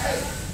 Hey.